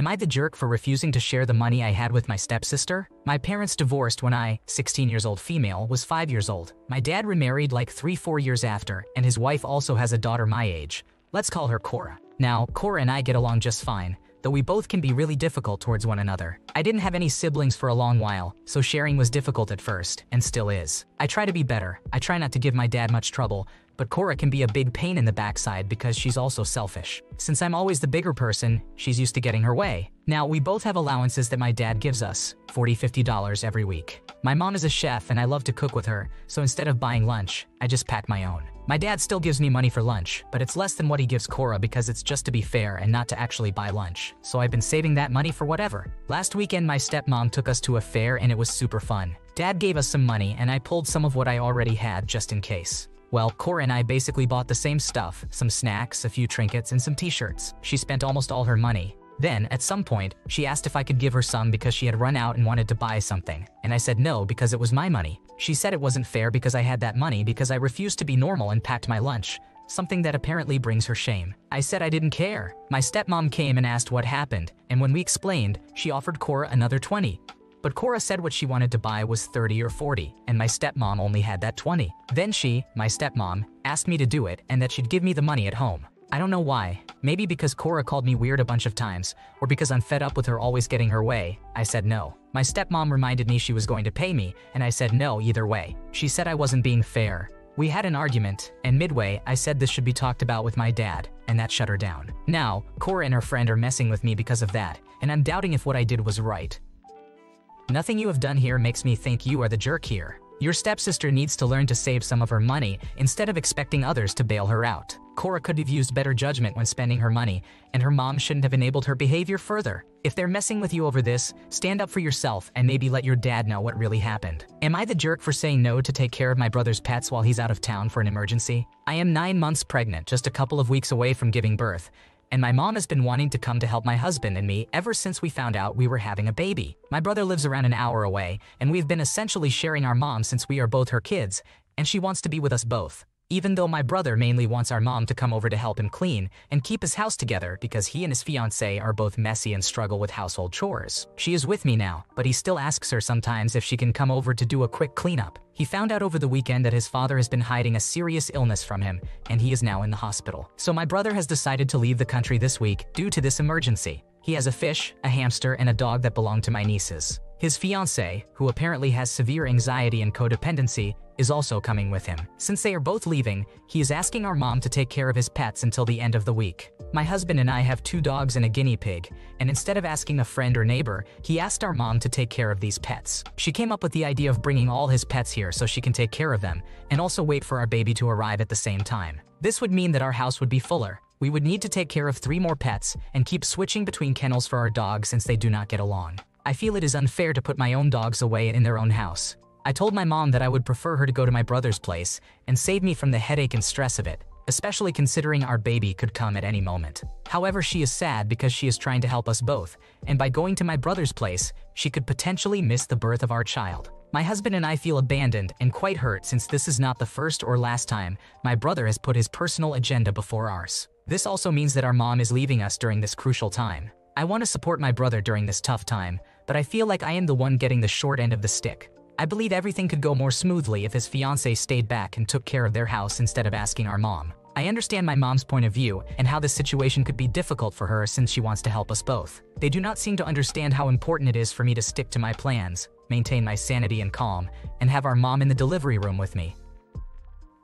Am I the jerk for refusing to share the money I had with my stepsister? My parents divorced when I, 16 years old female, was 5 years old. My dad remarried like 3-4 years after, and his wife also has a daughter my age. Let's call her Cora. Now, Cora and I get along just fine, though we both can be really difficult towards one another. I didn't have any siblings for a long while, so sharing was difficult at first, and still is. I try to be better. I try not to give my dad much trouble, but Cora can be a big pain in the backside because she's also selfish. Since I'm always the bigger person, she's used to getting her way. Now, we both have allowances that my dad gives us, $40, $50 every week. My mom is a chef and I love to cook with her, so instead of buying lunch, I just pack my own. My dad still gives me money for lunch, but it's less than what he gives Cora because it's just to be fair and not to actually buy lunch. So I've been saving that money for whatever. Last weekend, my stepmom took us to a fair and it was super fun. Dad gave us some money and I pulled some of what I already had just in case. Well, Cora and I basically bought the same stuff, some snacks, a few trinkets, and some t-shirts. She spent almost all her money. Then, at some point, she asked if I could give her some because she had run out and wanted to buy something. And I said no because it was my money. She said it wasn't fair because I had that money because I refused to be normal and packed my lunch, something that apparently brings her shame. I said I didn't care. My stepmom came and asked what happened, and when we explained, she offered Cora another 20. But Cora said what she wanted to buy was 30 or 40, and my stepmom only had that 20. Then she, my stepmom, asked me to do it and that she'd give me the money at home. I don't know why. Maybe because Cora called me weird a bunch of times, or because I'm fed up with her always getting her way. I said no. My stepmom reminded me she was going to pay me, and I said no either way. She said I wasn't being fair. We had an argument, and midway, I said this should be talked about with my dad, and that shut her down. Now, Cora and her friend are messing with me because of that, and I'm doubting if what I did was right. Nothing you have done here makes me think you are the jerk here. Your stepsister needs to learn to save some of her money instead of expecting others to bail her out. Cora could have used better judgment when spending her money, and her mom shouldn't have enabled her behavior further. If they're messing with you over this, stand up for yourself and maybe let your dad know what really happened. Am I the jerk for saying no to take care of my brother's pets while he's out of town for an emergency? I am nine months pregnant, just a couple of weeks away from giving birth, and my mom has been wanting to come to help my husband and me ever since we found out we were having a baby. My brother lives around an hour away, and we've been essentially sharing our mom since we are both her kids, and she wants to be with us both even though my brother mainly wants our mom to come over to help him clean and keep his house together because he and his fiancée are both messy and struggle with household chores. She is with me now, but he still asks her sometimes if she can come over to do a quick cleanup. He found out over the weekend that his father has been hiding a serious illness from him, and he is now in the hospital. So my brother has decided to leave the country this week due to this emergency. He has a fish, a hamster, and a dog that belong to my nieces. His fiancée, who apparently has severe anxiety and codependency, is also coming with him. Since they are both leaving, he is asking our mom to take care of his pets until the end of the week. My husband and I have two dogs and a guinea pig, and instead of asking a friend or neighbor, he asked our mom to take care of these pets. She came up with the idea of bringing all his pets here so she can take care of them, and also wait for our baby to arrive at the same time. This would mean that our house would be fuller. We would need to take care of three more pets and keep switching between kennels for our dogs since they do not get along. I feel it is unfair to put my own dogs away in their own house. I told my mom that I would prefer her to go to my brother's place and save me from the headache and stress of it, especially considering our baby could come at any moment. However, she is sad because she is trying to help us both, and by going to my brother's place, she could potentially miss the birth of our child. My husband and I feel abandoned and quite hurt since this is not the first or last time my brother has put his personal agenda before ours. This also means that our mom is leaving us during this crucial time. I want to support my brother during this tough time, but I feel like I am the one getting the short end of the stick. I believe everything could go more smoothly if his fiancée stayed back and took care of their house instead of asking our mom. I understand my mom's point of view and how this situation could be difficult for her since she wants to help us both. They do not seem to understand how important it is for me to stick to my plans, maintain my sanity and calm, and have our mom in the delivery room with me.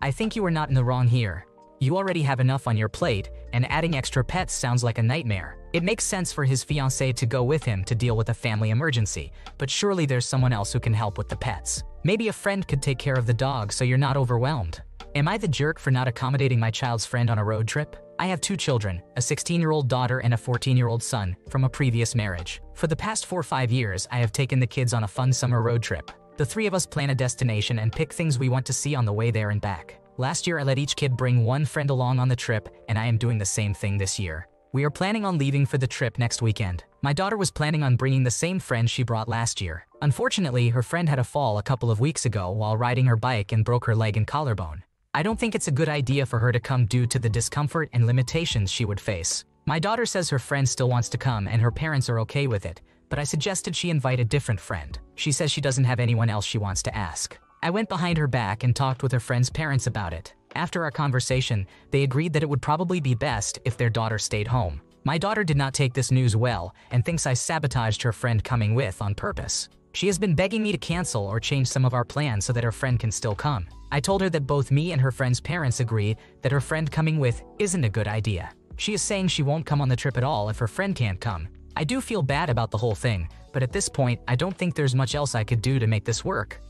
I think you are not in the wrong here. You already have enough on your plate, and adding extra pets sounds like a nightmare. It makes sense for his fiancée to go with him to deal with a family emergency, but surely there's someone else who can help with the pets. Maybe a friend could take care of the dog so you're not overwhelmed. Am I the jerk for not accommodating my child's friend on a road trip? I have two children, a 16-year-old daughter and a 14-year-old son, from a previous marriage. For the past four or five years, I have taken the kids on a fun summer road trip. The three of us plan a destination and pick things we want to see on the way there and back. Last year, I let each kid bring one friend along on the trip, and I am doing the same thing this year. We are planning on leaving for the trip next weekend. My daughter was planning on bringing the same friend she brought last year. Unfortunately, her friend had a fall a couple of weeks ago while riding her bike and broke her leg and collarbone. I don't think it's a good idea for her to come due to the discomfort and limitations she would face. My daughter says her friend still wants to come and her parents are okay with it, but I suggested she invite a different friend. She says she doesn't have anyone else she wants to ask. I went behind her back and talked with her friend's parents about it. After our conversation, they agreed that it would probably be best if their daughter stayed home. My daughter did not take this news well and thinks I sabotaged her friend coming with on purpose. She has been begging me to cancel or change some of our plans so that her friend can still come. I told her that both me and her friend's parents agree that her friend coming with isn't a good idea. She is saying she won't come on the trip at all if her friend can't come. I do feel bad about the whole thing, but at this point, I don't think there's much else I could do to make this work.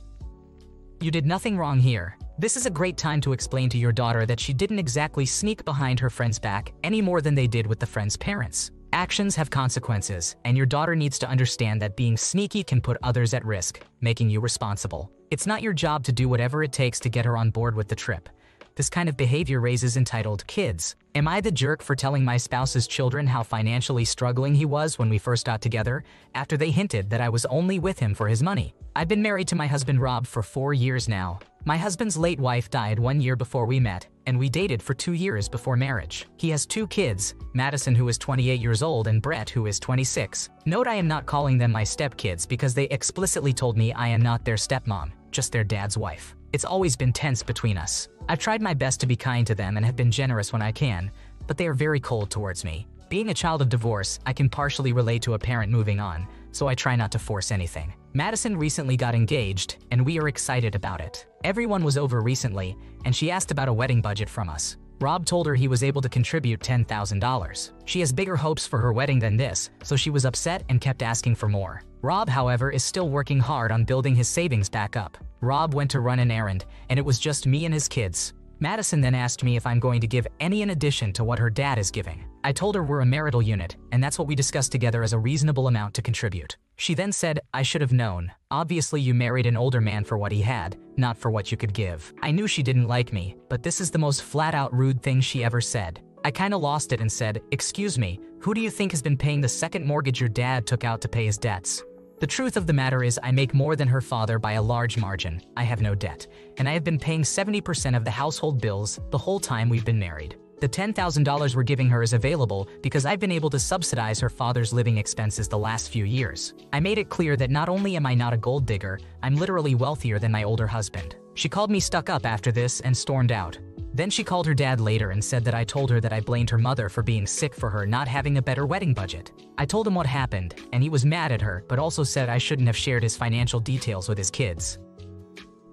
You did nothing wrong here. This is a great time to explain to your daughter that she didn't exactly sneak behind her friend's back any more than they did with the friend's parents. Actions have consequences, and your daughter needs to understand that being sneaky can put others at risk, making you responsible. It's not your job to do whatever it takes to get her on board with the trip. This kind of behavior raises entitled kids. Am I the jerk for telling my spouse's children how financially struggling he was when we first got together, after they hinted that I was only with him for his money? I've been married to my husband Rob for four years now. My husband's late wife died one year before we met, and we dated for two years before marriage. He has two kids, Madison who is 28 years old and Brett who is 26. Note I am not calling them my stepkids because they explicitly told me I am not their stepmom, just their dad's wife. It's always been tense between us. I've tried my best to be kind to them and have been generous when I can, but they are very cold towards me. Being a child of divorce, I can partially relate to a parent moving on, so I try not to force anything. Madison recently got engaged, and we are excited about it. Everyone was over recently, and she asked about a wedding budget from us. Rob told her he was able to contribute $10,000. She has bigger hopes for her wedding than this, so she was upset and kept asking for more. Rob, however, is still working hard on building his savings back up. Rob went to run an errand, and it was just me and his kids. Madison then asked me if I'm going to give any in addition to what her dad is giving. I told her we're a marital unit, and that's what we discussed together as a reasonable amount to contribute. She then said, I should have known. Obviously you married an older man for what he had, not for what you could give. I knew she didn't like me, but this is the most flat-out rude thing she ever said. I kinda lost it and said, excuse me, who do you think has been paying the second mortgage your dad took out to pay his debts? The truth of the matter is I make more than her father by a large margin. I have no debt, and I have been paying 70% of the household bills the whole time we've been married. The $10,000 we're giving her is available because I've been able to subsidize her father's living expenses the last few years. I made it clear that not only am I not a gold digger, I'm literally wealthier than my older husband. She called me stuck up after this and stormed out. Then she called her dad later and said that I told her that I blamed her mother for being sick for her not having a better wedding budget. I told him what happened, and he was mad at her, but also said I shouldn't have shared his financial details with his kids.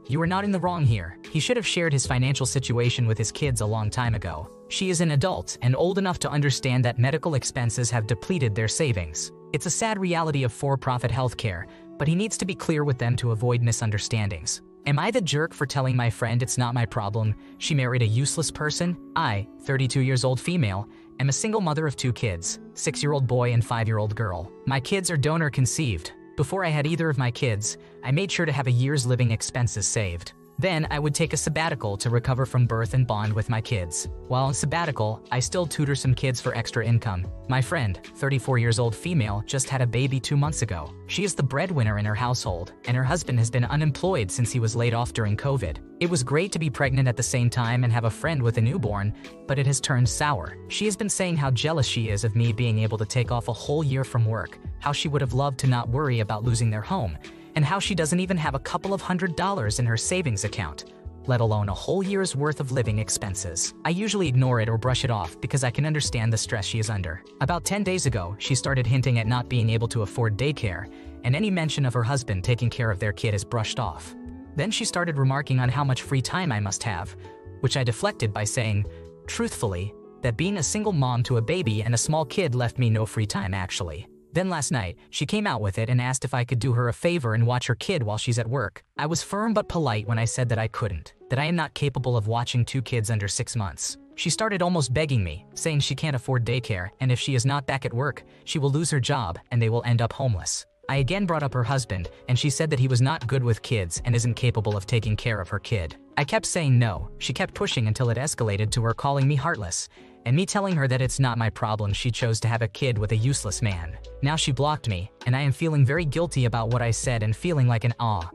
You are not in the wrong here. He should have shared his financial situation with his kids a long time ago. She is an adult and old enough to understand that medical expenses have depleted their savings. It's a sad reality of for-profit healthcare, but he needs to be clear with them to avoid misunderstandings. Am I the jerk for telling my friend it's not my problem? She married a useless person? I, 32 years old female, am a single mother of two kids, 6-year-old boy and 5-year-old girl. My kids are donor conceived. Before I had either of my kids, I made sure to have a year's living expenses saved. Then I would take a sabbatical to recover from birth and bond with my kids. While on sabbatical, I still tutor some kids for extra income. My friend, 34 years old female, just had a baby two months ago. She is the breadwinner in her household, and her husband has been unemployed since he was laid off during COVID. It was great to be pregnant at the same time and have a friend with a newborn, but it has turned sour. She has been saying how jealous she is of me being able to take off a whole year from work, how she would have loved to not worry about losing their home, and how she doesn't even have a couple of hundred dollars in her savings account, let alone a whole year's worth of living expenses. I usually ignore it or brush it off because I can understand the stress she is under. About 10 days ago, she started hinting at not being able to afford daycare, and any mention of her husband taking care of their kid is brushed off. Then she started remarking on how much free time I must have, which I deflected by saying, truthfully, that being a single mom to a baby and a small kid left me no free time actually. Then last night, she came out with it and asked if I could do her a favor and watch her kid while she's at work. I was firm but polite when I said that I couldn't, that I am not capable of watching two kids under six months. She started almost begging me, saying she can't afford daycare, and if she is not back at work, she will lose her job and they will end up homeless. I again brought up her husband, and she said that he was not good with kids and isn't capable of taking care of her kid. I kept saying no, she kept pushing until it escalated to her calling me heartless, and me telling her that it's not my problem she chose to have a kid with a useless man. Now she blocked me, and I am feeling very guilty about what I said and feeling like an awe.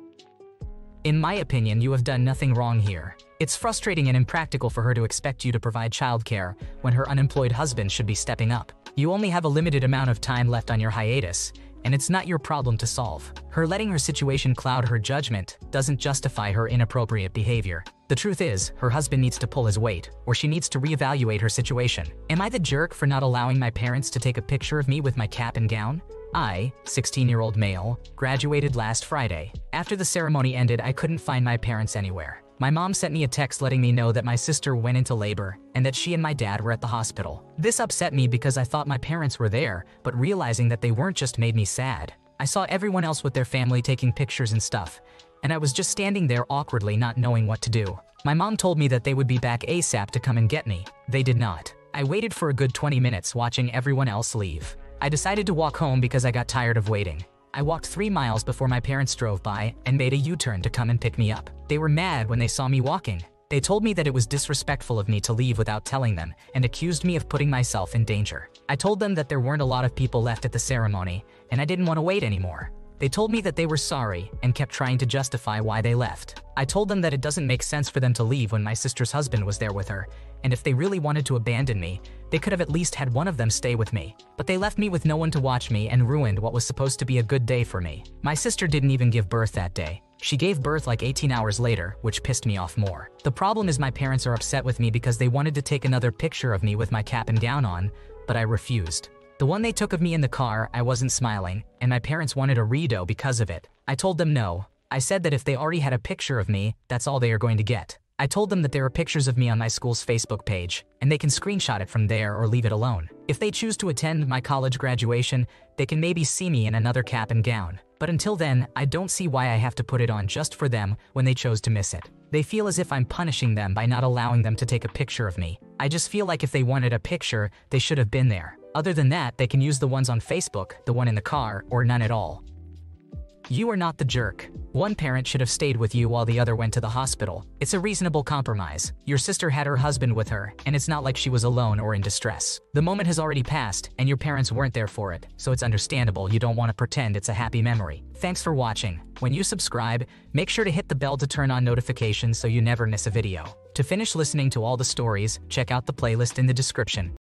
In my opinion, you have done nothing wrong here. It's frustrating and impractical for her to expect you to provide childcare when her unemployed husband should be stepping up. You only have a limited amount of time left on your hiatus, and it's not your problem to solve. Her letting her situation cloud her judgment doesn't justify her inappropriate behavior. The truth is, her husband needs to pull his weight, or she needs to reevaluate her situation. Am I the jerk for not allowing my parents to take a picture of me with my cap and gown? I, 16-year-old male, graduated last Friday. After the ceremony ended, I couldn't find my parents anywhere. My mom sent me a text letting me know that my sister went into labor and that she and my dad were at the hospital. This upset me because I thought my parents were there, but realizing that they weren't just made me sad. I saw everyone else with their family taking pictures and stuff, and I was just standing there awkwardly not knowing what to do. My mom told me that they would be back ASAP to come and get me. They did not. I waited for a good 20 minutes watching everyone else leave. I decided to walk home because I got tired of waiting. I walked three miles before my parents drove by and made a U-turn to come and pick me up. They were mad when they saw me walking. They told me that it was disrespectful of me to leave without telling them and accused me of putting myself in danger. I told them that there weren't a lot of people left at the ceremony and I didn't want to wait anymore. They told me that they were sorry and kept trying to justify why they left. I told them that it doesn't make sense for them to leave when my sister's husband was there with her, and if they really wanted to abandon me, they could have at least had one of them stay with me. But they left me with no one to watch me and ruined what was supposed to be a good day for me. My sister didn't even give birth that day. She gave birth like 18 hours later, which pissed me off more. The problem is my parents are upset with me because they wanted to take another picture of me with my cap and gown on, but I refused. The one they took of me in the car, I wasn't smiling, and my parents wanted a redo because of it. I told them no. I said that if they already had a picture of me, that's all they are going to get. I told them that there are pictures of me on my school's Facebook page, and they can screenshot it from there or leave it alone. If they choose to attend my college graduation, they can maybe see me in another cap and gown. But until then, I don't see why I have to put it on just for them when they chose to miss it. They feel as if I'm punishing them by not allowing them to take a picture of me. I just feel like if they wanted a picture, they should have been there. Other than that, they can use the ones on Facebook, the one in the car, or none at all. You are not the jerk. One parent should have stayed with you while the other went to the hospital. It's a reasonable compromise. Your sister had her husband with her, and it's not like she was alone or in distress. The moment has already passed, and your parents weren't there for it, so it's understandable you don't want to pretend it's a happy memory. Thanks for watching. When you subscribe, make sure to hit the bell to turn on notifications so you never miss a video. To finish listening to all the stories, check out the playlist in the description.